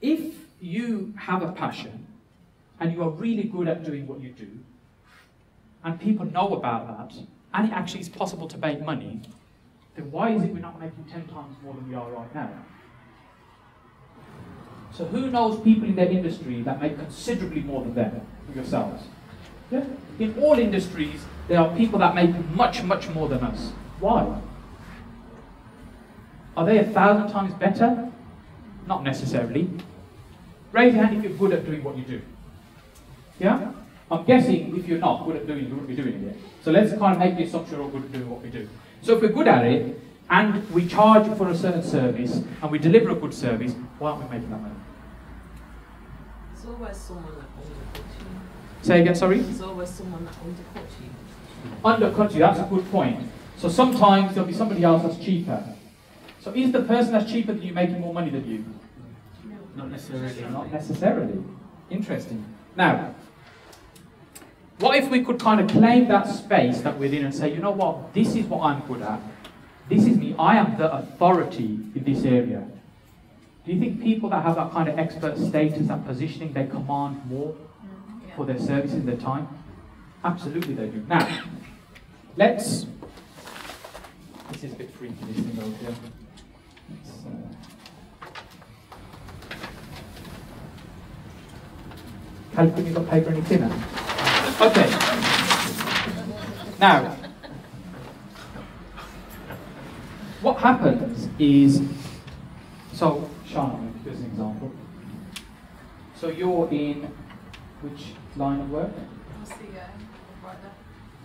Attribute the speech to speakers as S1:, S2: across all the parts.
S1: if you have a passion and you are really good at doing what you do, and people know about that, and it actually is possible to make money, then why is it we're not making 10 times more than we are right now? So who knows people in their industry that make considerably more than them, yourselves? Yeah? In all industries, there are people that make much, much more than us. Why? Are they a thousand times better? Not necessarily. Raise your hand if you're good at doing what you do. Yeah? I'm guessing if you're not good at doing it, you wouldn't be doing it. So let's kind of make the assumption we're all good at doing what we do. So if we're good at it, and we charge for a certain service, and we deliver a good service, why aren't we making that money?
S2: There's always someone that undercuts you.
S1: Say again, sorry?
S2: There's always someone that undercuts you.
S1: Undercut you, that's a good point. So sometimes there'll be somebody else that's cheaper. So is the person that's cheaper than you making more money than you?
S3: Not necessarily.
S1: Not necessarily. Interesting. Now, what if we could kind of claim that space that we're in and say, you know what, this is what I'm good at. This is me. I am the authority in this area. Do you think people that have that kind of expert status and positioning, they command more for their services, and their time? Absolutely they do. Now, let's. This is a bit freaky, this thing over here. Uh, California got paper any thinner? Okay. Now, what happens is, so give us an example. So you're in which line of work?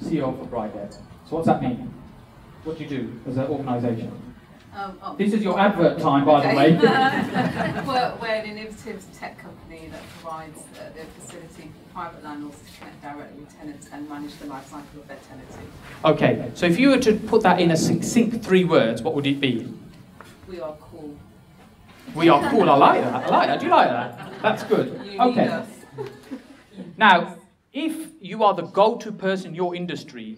S1: CEO for Brightdead. So what's that mean? What do you do as an organisation?
S4: Um, oh.
S1: This is your advert time, by the way.
S4: we're, we're an innovative tech company that provides uh, the facility for private landlords to connect directly with tenants and manage the life cycle of their tenancy.
S1: okay, so if you were to put that in a succinct three words, what would it be?
S4: We are cool.
S1: We are cool. I like that. I like that. Do you like that? That's good.
S4: You
S1: Okay. Now, if you are the go-to person in your industry,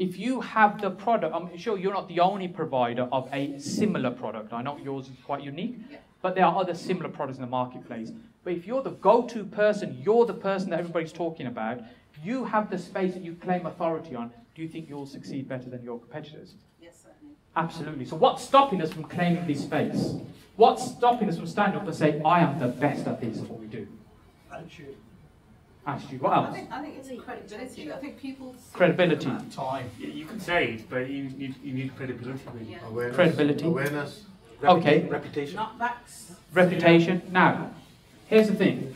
S1: if you have the product, I'm sure you're not the only provider of a similar product. I know yours is quite unique, but there are other similar products in the marketplace. But if you're the go-to person, you're the person that everybody's talking about, you have the space that you claim authority on, do you think you'll succeed better than your competitors?
S4: Yes, certainly.
S1: Absolutely. So what's stopping us from claiming this space? What's stopping us from standing up and saying, I am the best at this, what we do?
S3: Attitude.
S1: Attitude. What
S4: I
S1: else?
S4: think, I think it's credibility. I think people.
S1: Credibility.
S3: Time. You, you can say it, but you need, you need credibility really.
S4: Yeah.
S5: Awareness.
S1: Credibility.
S5: Awareness.
S1: Okay.
S3: Reputation.
S2: Knockbacks.
S1: Reputation. Now, here's the thing.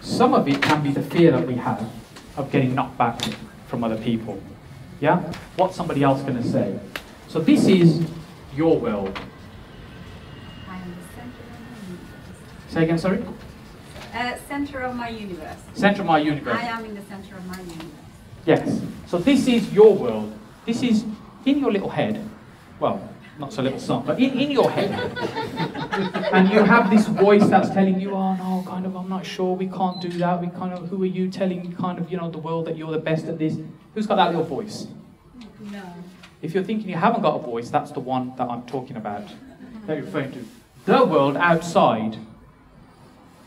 S1: Some of it can be the fear that we have of getting knocked back from other people. Yeah? What's somebody else going to say? So this is your world.
S6: I am the center of my universe.
S1: Say again, sorry?
S6: Uh, center of my universe.
S1: Center of my universe.
S6: I am in the center of my universe.
S1: Yes. So this is your world. This is in your little head. Well, not so little son, but in, in your head. and you have this voice that's telling you, oh no, kind of, I'm not sure, we can't do that. We kind of, who are you telling kind of, you know, the world that you're the best at this? Who's got that little voice?
S6: No.
S1: If you're thinking you haven't got a voice, that's the one that I'm talking about, that you're referring to. The world outside,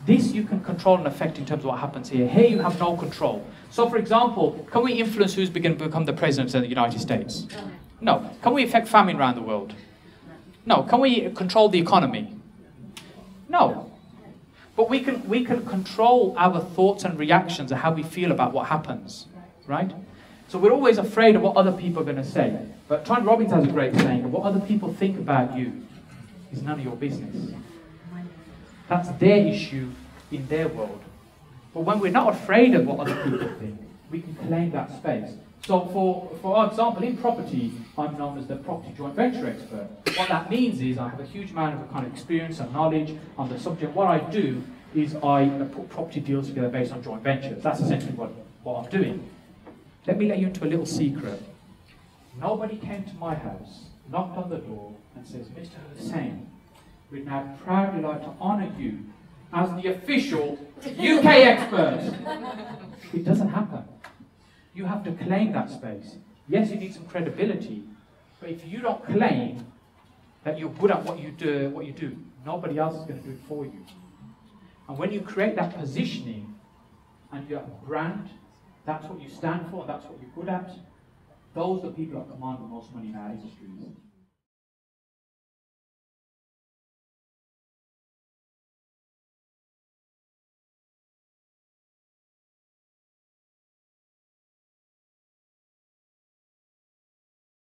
S1: this you can control and affect in terms of what happens here. Here you have no control. So, for example, can we influence who's going to become the president of the United States? No. Can we affect famine around the world? No. Can we control the economy? No. But we can, we can control our thoughts and reactions and how we feel about what happens, right? So we're always afraid of what other people are going to say. But Tony Robbins has a great saying, what other people think about you is none of your business. That's their issue in their world. But when we're not afraid of what other people think, we can claim that space. So for, for example, in property, I'm known as the property joint venture expert. What that means is I have a huge amount of kind of experience and knowledge on the subject. What I do is I put property deals together based on joint ventures. That's essentially what, what I'm doing. Let me let you into a little secret. Nobody came to my house, knocked on the door, and says, Mr. Hussain, we'd now proudly like to honour you as the official UK expert. It doesn't happen. You have to claim that space. Yes, you need some credibility, but if you don't claim that you're good at what you do, what you do. Nobody else is going to do it for you. And when you create that positioning and you have a brand, that's what you stand for, that's what you're good at. Those are the people that command the most money in our industries.